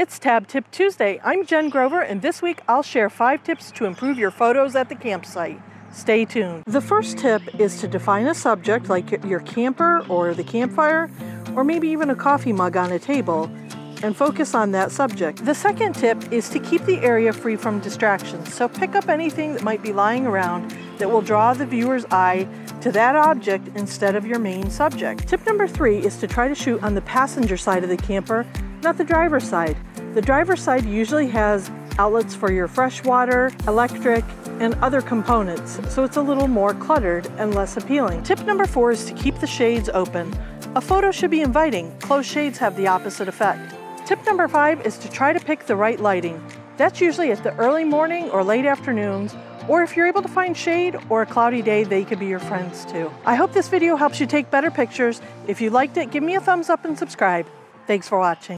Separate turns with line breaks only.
It's Tab Tip Tuesday. I'm Jenn Grover, and this week I'll share five tips to improve your photos at the campsite. Stay tuned. The first tip is to define a subject like your camper or the campfire, or maybe even a coffee mug on a table, and focus on that subject. The second tip is to keep the area free from distractions. So pick up anything that might be lying around that will draw the viewer's eye to that object instead of your main subject. Tip number three is to try to shoot on the passenger side of the camper, not the driver's side. The driver's side usually has outlets for your fresh water, electric, and other components, so it's a little more cluttered and less appealing. Tip number four is to keep the shades open. A photo should be inviting. Closed shades have the opposite effect. Tip number five is to try to pick the right lighting. That's usually at the early morning or late afternoons, or if you're able to find shade or a cloudy day, they could be your friends too. I hope this video helps you take better pictures. If you liked it, give me a thumbs up and subscribe. Thanks for watching.